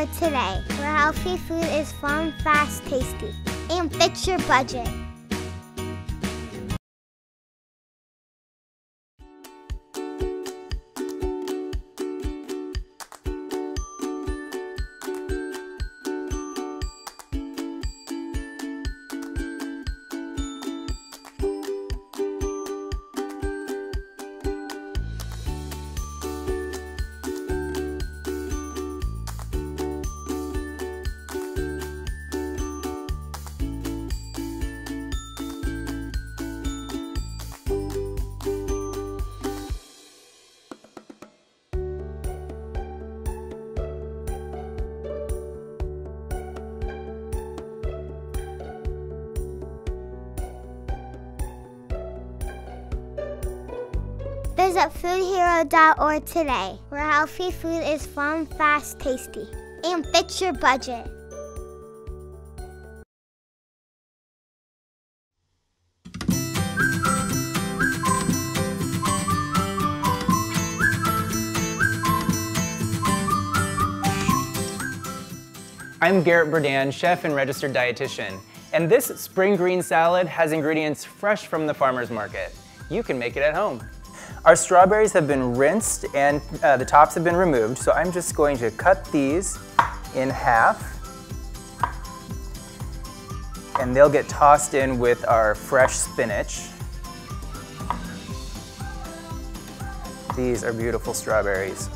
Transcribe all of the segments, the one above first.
Today, where healthy food is fun, fast, tasty, and fits your budget. foodhero.org today, where healthy food is fun, fast, tasty, and fits your budget. I'm Garrett Berdan, chef and registered dietitian, and this spring green salad has ingredients fresh from the farmer's market. You can make it at home. Our strawberries have been rinsed and uh, the tops have been removed, so I'm just going to cut these in half and they'll get tossed in with our fresh spinach. These are beautiful strawberries.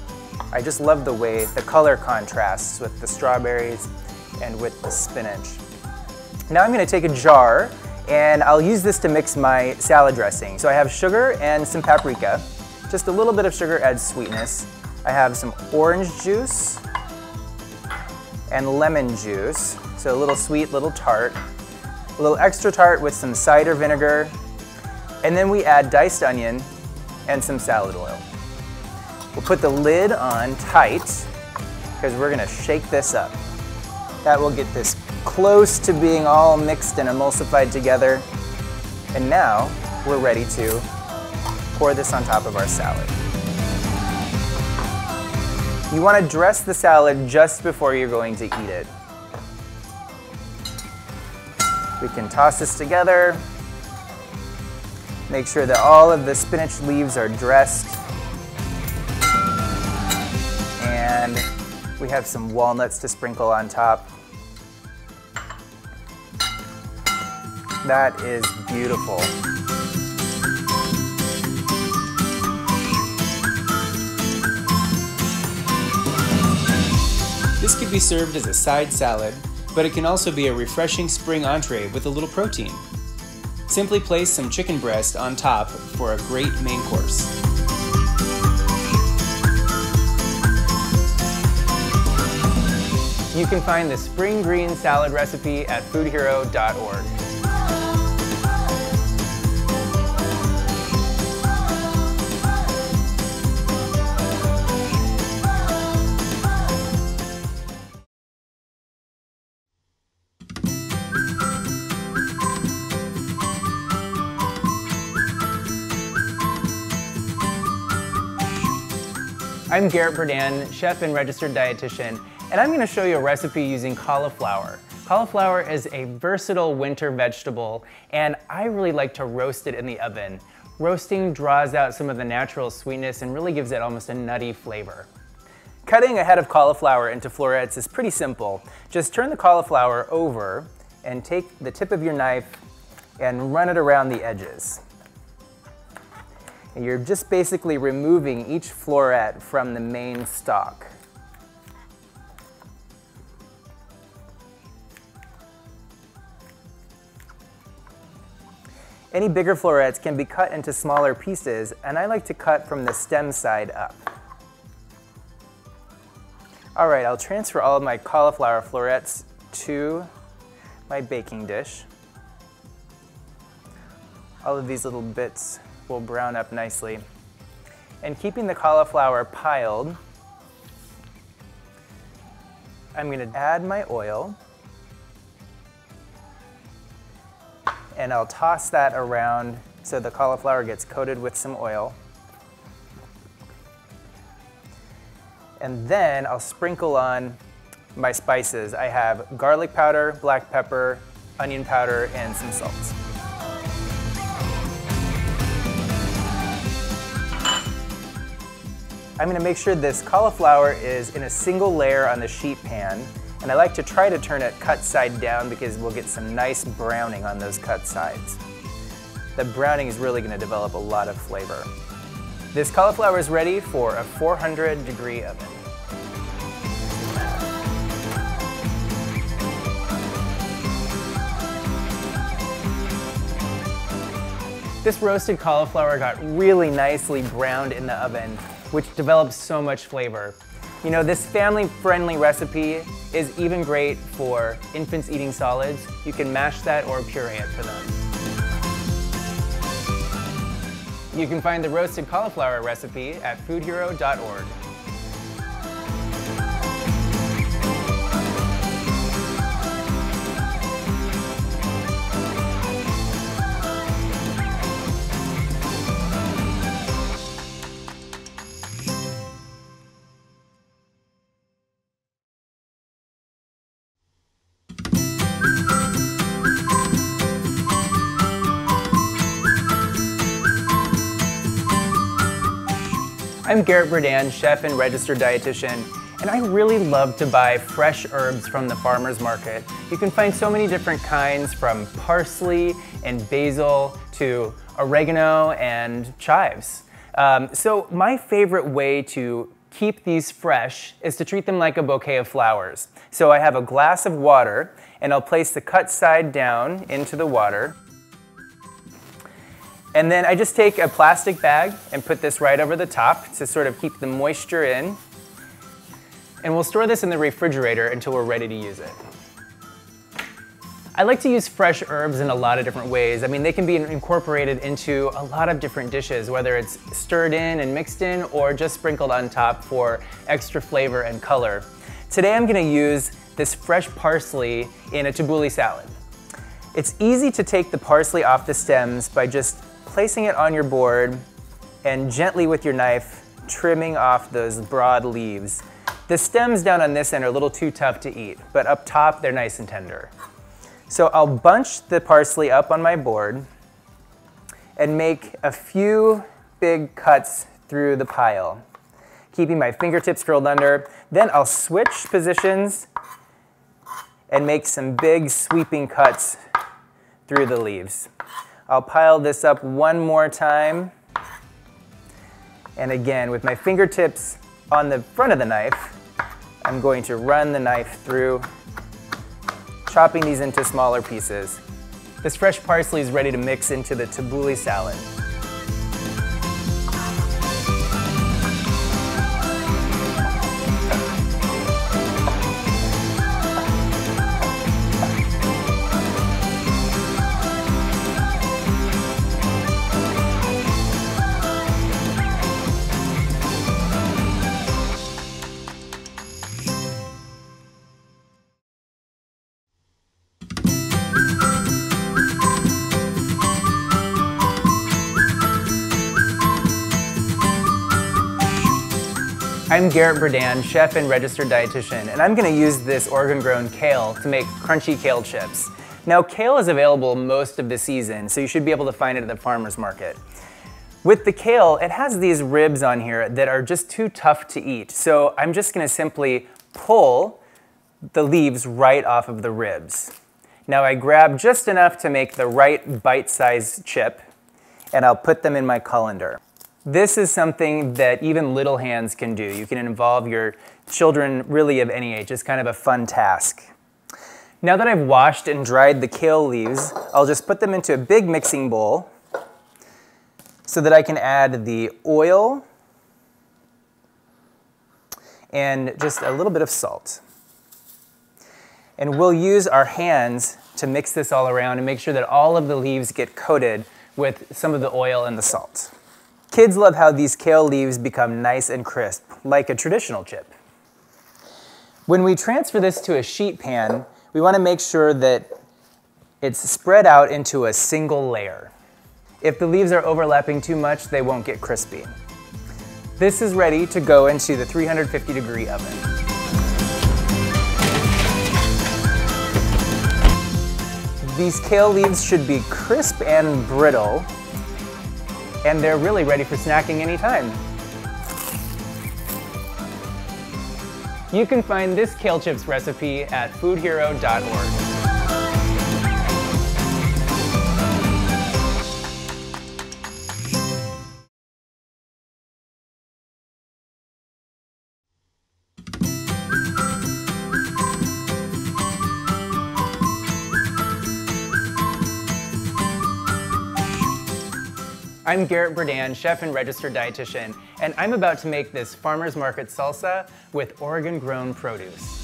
I just love the way the color contrasts with the strawberries and with the spinach. Now I'm gonna take a jar and I'll use this to mix my salad dressing. So I have sugar and some paprika. Just a little bit of sugar adds sweetness. I have some orange juice and lemon juice. So a little sweet, little tart. A little extra tart with some cider vinegar. And then we add diced onion and some salad oil. We'll put the lid on tight because we're gonna shake this up. That will get this close to being all mixed and emulsified together. And now we're ready to pour this on top of our salad. You want to dress the salad just before you're going to eat it. We can toss this together. Make sure that all of the spinach leaves are dressed. And we have some walnuts to sprinkle on top. That is beautiful. This could be served as a side salad, but it can also be a refreshing spring entree with a little protein. Simply place some chicken breast on top for a great main course. You can find the spring green salad recipe at foodhero.org. I'm Garrett Berdan, chef and registered dietitian, and I'm gonna show you a recipe using cauliflower. Cauliflower is a versatile winter vegetable, and I really like to roast it in the oven. Roasting draws out some of the natural sweetness and really gives it almost a nutty flavor. Cutting a head of cauliflower into florets is pretty simple. Just turn the cauliflower over and take the tip of your knife and run it around the edges. You're just basically removing each floret from the main stalk. Any bigger florets can be cut into smaller pieces, and I like to cut from the stem side up. All right, I'll transfer all of my cauliflower florets to my baking dish. All of these little bits will brown up nicely. And keeping the cauliflower piled, I'm gonna add my oil and I'll toss that around so the cauliflower gets coated with some oil. And then I'll sprinkle on my spices. I have garlic powder, black pepper, onion powder, and some salt. I'm gonna make sure this cauliflower is in a single layer on the sheet pan, and I like to try to turn it cut side down because we'll get some nice browning on those cut sides. The browning is really gonna develop a lot of flavor. This cauliflower is ready for a 400 degree oven. This roasted cauliflower got really nicely browned in the oven which develops so much flavor. You know, this family-friendly recipe is even great for infants eating solids. You can mash that or puree it for them. You can find the roasted cauliflower recipe at foodhero.org. I'm Garrett Berdan, chef and registered dietitian, and I really love to buy fresh herbs from the farmer's market. You can find so many different kinds from parsley and basil to oregano and chives. Um, so my favorite way to keep these fresh is to treat them like a bouquet of flowers. So I have a glass of water and I'll place the cut side down into the water. And then I just take a plastic bag and put this right over the top to sort of keep the moisture in. And we'll store this in the refrigerator until we're ready to use it. I like to use fresh herbs in a lot of different ways. I mean, they can be incorporated into a lot of different dishes, whether it's stirred in and mixed in or just sprinkled on top for extra flavor and color. Today I'm gonna use this fresh parsley in a tabbouleh salad. It's easy to take the parsley off the stems by just placing it on your board and gently with your knife trimming off those broad leaves. The stems down on this end are a little too tough to eat, but up top they're nice and tender. So I'll bunch the parsley up on my board and make a few big cuts through the pile, keeping my fingertips curled under. Then I'll switch positions and make some big sweeping cuts through the leaves. I'll pile this up one more time. And again, with my fingertips on the front of the knife, I'm going to run the knife through, chopping these into smaller pieces. This fresh parsley is ready to mix into the tabbouleh salad. I'm Garrett Berdan, chef and registered dietitian, and I'm gonna use this Oregon-grown kale to make crunchy kale chips. Now, kale is available most of the season, so you should be able to find it at the farmer's market. With the kale, it has these ribs on here that are just too tough to eat, so I'm just gonna simply pull the leaves right off of the ribs. Now I grab just enough to make the right bite-sized chip, and I'll put them in my colander. This is something that even little hands can do. You can involve your children really of any age. It's kind of a fun task. Now that I've washed and dried the kale leaves, I'll just put them into a big mixing bowl so that I can add the oil and just a little bit of salt. And we'll use our hands to mix this all around and make sure that all of the leaves get coated with some of the oil and the salt. Kids love how these kale leaves become nice and crisp, like a traditional chip. When we transfer this to a sheet pan, we want to make sure that it's spread out into a single layer. If the leaves are overlapping too much, they won't get crispy. This is ready to go into the 350 degree oven. These kale leaves should be crisp and brittle, and they're really ready for snacking anytime. You can find this kale chips recipe at foodhero.org. I'm Garrett Berdan, chef and registered dietitian, and I'm about to make this farmer's market salsa with Oregon grown produce.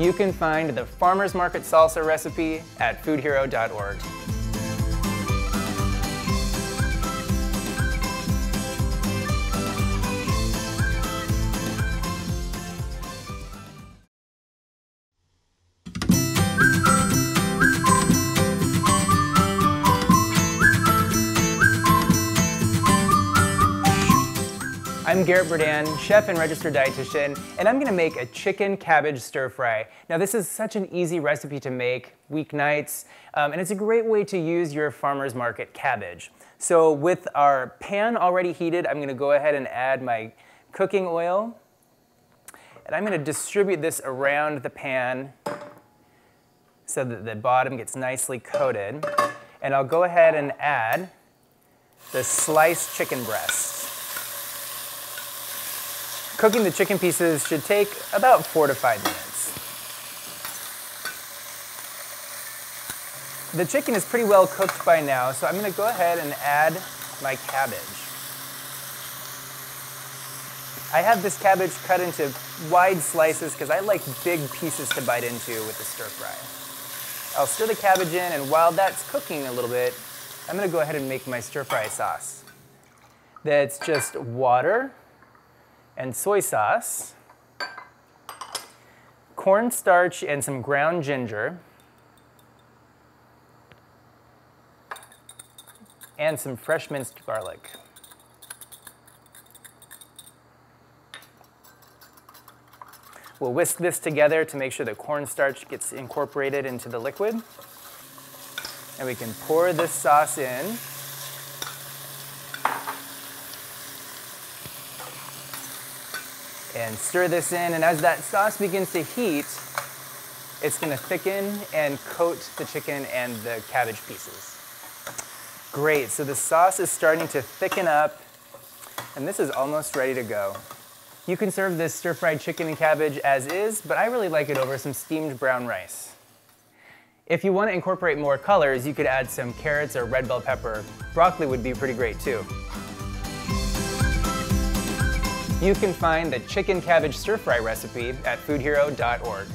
You can find the Farmer's Market Salsa recipe at foodhero.org. I'm Garrett Berdan, chef and registered dietitian, and I'm gonna make a chicken cabbage stir fry. Now this is such an easy recipe to make weeknights, um, and it's a great way to use your farmer's market cabbage. So with our pan already heated, I'm gonna go ahead and add my cooking oil, and I'm gonna distribute this around the pan so that the bottom gets nicely coated. And I'll go ahead and add the sliced chicken breast. Cooking the chicken pieces should take about four to five minutes. The chicken is pretty well cooked by now, so I'm gonna go ahead and add my cabbage. I have this cabbage cut into wide slices because I like big pieces to bite into with the stir fry. I'll stir the cabbage in, and while that's cooking a little bit, I'm gonna go ahead and make my stir fry sauce. That's just water, and soy sauce, cornstarch and some ground ginger, and some fresh minced garlic. We'll whisk this together to make sure the cornstarch gets incorporated into the liquid. And we can pour this sauce in and stir this in. And as that sauce begins to heat, it's gonna thicken and coat the chicken and the cabbage pieces. Great, so the sauce is starting to thicken up and this is almost ready to go. You can serve this stir-fried chicken and cabbage as is, but I really like it over some steamed brown rice. If you want to incorporate more colors, you could add some carrots or red bell pepper. Broccoli would be pretty great too. You can find the chicken cabbage stir fry recipe at foodhero.org.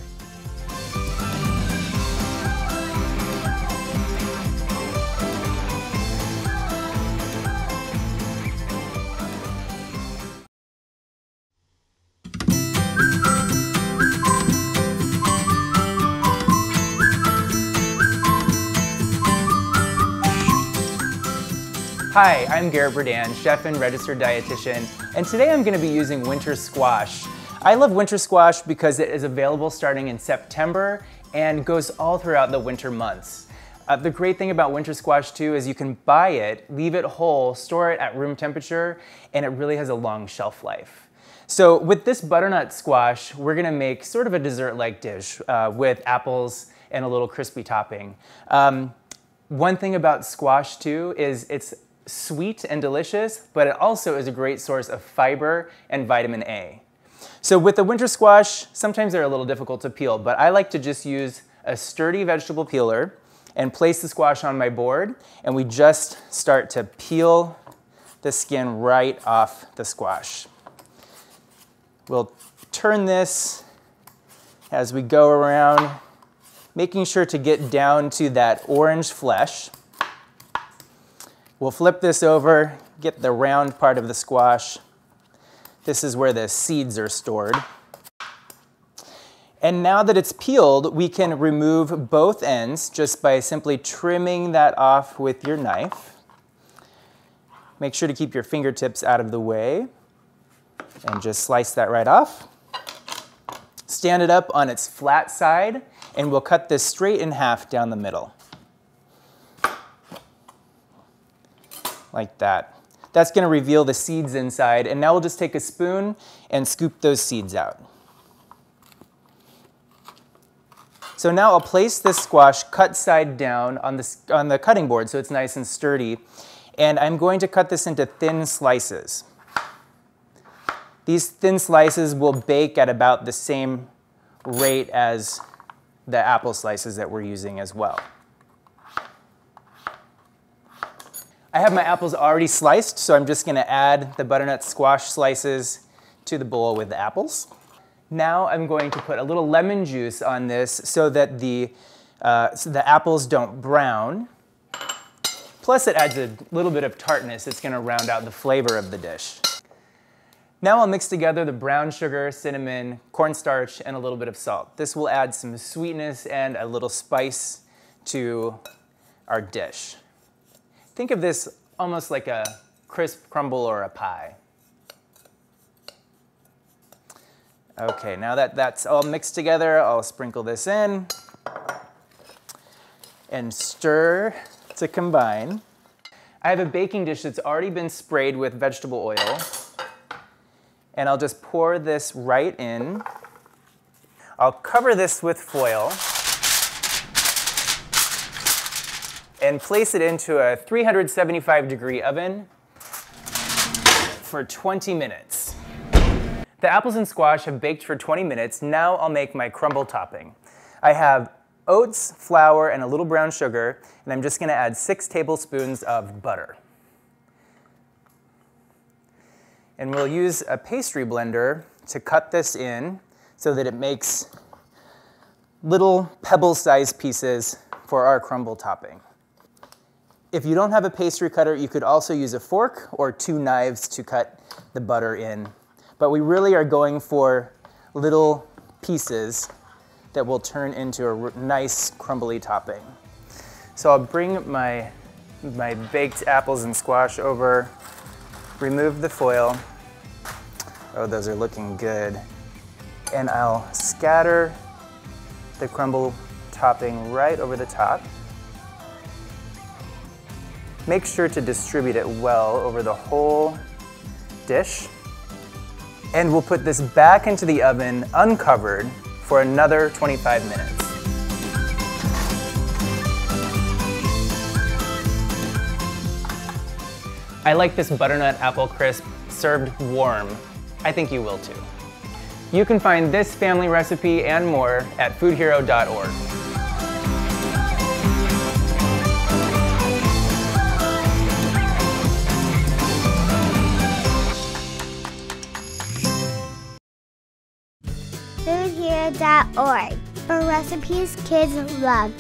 Hi, I'm Garrett Berdan, chef and registered dietitian, and today I'm gonna be using winter squash. I love winter squash because it is available starting in September and goes all throughout the winter months. Uh, the great thing about winter squash too is you can buy it, leave it whole, store it at room temperature, and it really has a long shelf life. So with this butternut squash, we're gonna make sort of a dessert-like dish uh, with apples and a little crispy topping. Um, one thing about squash too is it's sweet and delicious, but it also is a great source of fiber and vitamin A. So with the winter squash, sometimes they're a little difficult to peel, but I like to just use a sturdy vegetable peeler and place the squash on my board, and we just start to peel the skin right off the squash. We'll turn this as we go around, making sure to get down to that orange flesh. We'll flip this over, get the round part of the squash. This is where the seeds are stored. And now that it's peeled, we can remove both ends just by simply trimming that off with your knife. Make sure to keep your fingertips out of the way and just slice that right off. Stand it up on its flat side and we'll cut this straight in half down the middle. Like that. That's gonna reveal the seeds inside, and now we'll just take a spoon and scoop those seeds out. So now I'll place this squash cut side down on the, on the cutting board so it's nice and sturdy, and I'm going to cut this into thin slices. These thin slices will bake at about the same rate as the apple slices that we're using as well. I have my apples already sliced, so I'm just gonna add the butternut squash slices to the bowl with the apples. Now I'm going to put a little lemon juice on this so that the, uh, so the apples don't brown. Plus it adds a little bit of tartness. It's gonna round out the flavor of the dish. Now I'll mix together the brown sugar, cinnamon, cornstarch, and a little bit of salt. This will add some sweetness and a little spice to our dish. Think of this almost like a crisp crumble or a pie. Okay, now that that's all mixed together, I'll sprinkle this in and stir to combine. I have a baking dish that's already been sprayed with vegetable oil. And I'll just pour this right in. I'll cover this with foil. And place it into a 375 degree oven for 20 minutes. The apples and squash have baked for 20 minutes. Now I'll make my crumble topping. I have oats, flour, and a little brown sugar, and I'm just gonna add six tablespoons of butter. And we'll use a pastry blender to cut this in so that it makes little pebble-sized pieces for our crumble topping. If you don't have a pastry cutter, you could also use a fork or two knives to cut the butter in. But we really are going for little pieces that will turn into a nice crumbly topping. So I'll bring my, my baked apples and squash over, remove the foil. Oh, those are looking good. And I'll scatter the crumble topping right over the top. Make sure to distribute it well over the whole dish. And we'll put this back into the oven uncovered for another 25 minutes. I like this butternut apple crisp served warm. I think you will too. You can find this family recipe and more at foodhero.org. for recipes kids love.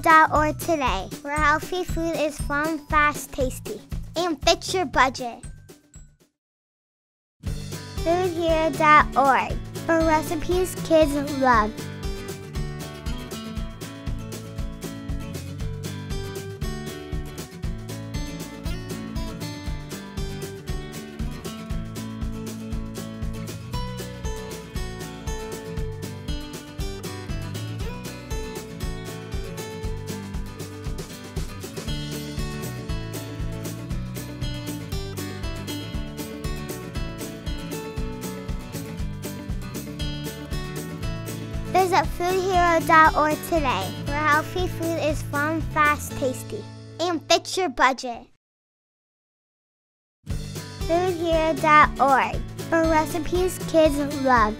foodhero.org today, where healthy food is fun, fast, tasty, and fits your budget. Foodhero.org for recipes kids love. Visit foodhero.org today, where healthy food is fun, fast, tasty, and fits your budget. Foodhero.org for recipes kids love.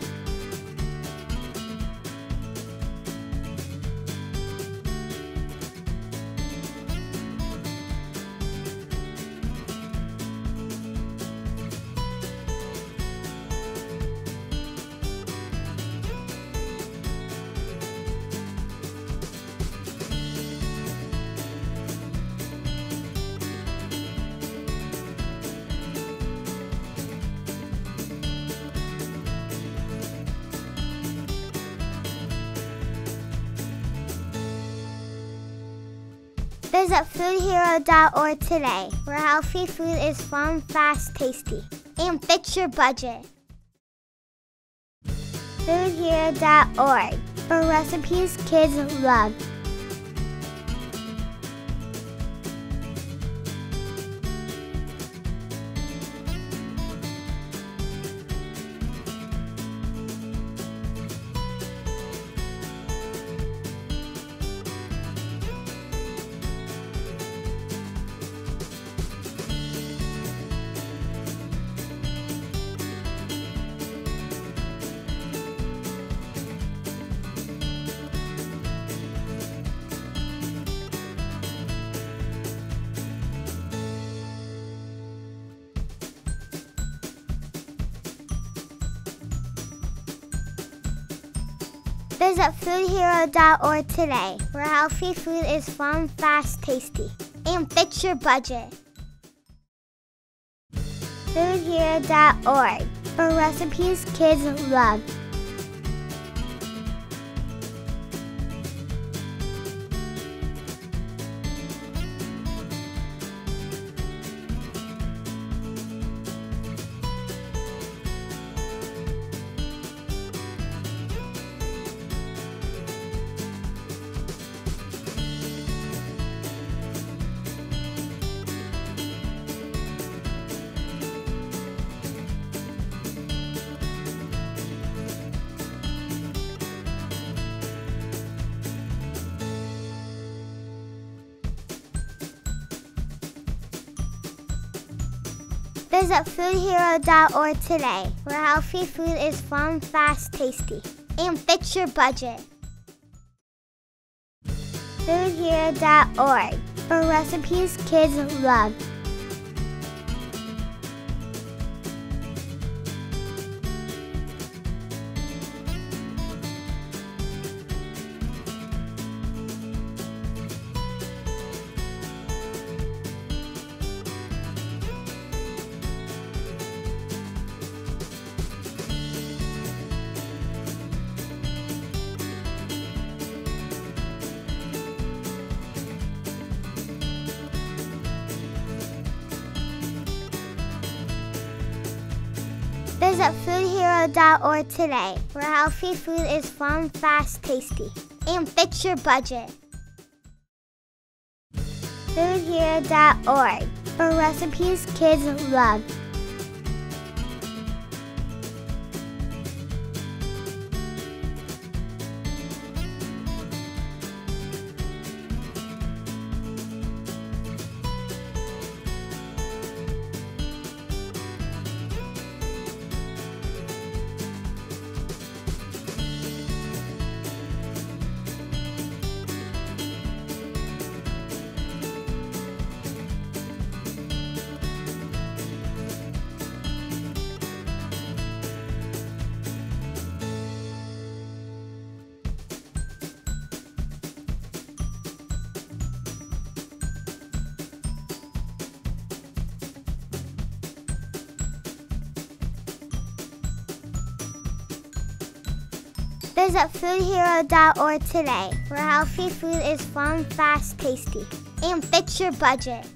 foodhero.org today, where healthy food is fun, fast, tasty, and fits your budget. Foodhero.org for recipes kids love. foodhero.org today, where healthy food is fun, fast, tasty, and fits your budget. Foodhero.org for recipes kids love. Visit foodhero.org today, where healthy food is fun, fast, tasty, and fits your budget. Foodhero.org for recipes kids love. Visit foodhero.org today, where healthy food is fun, fast, tasty, and fits your budget. Foodhero.org for recipes kids love. foodhero.org today, where healthy food is fun, fast, tasty, and fits your budget.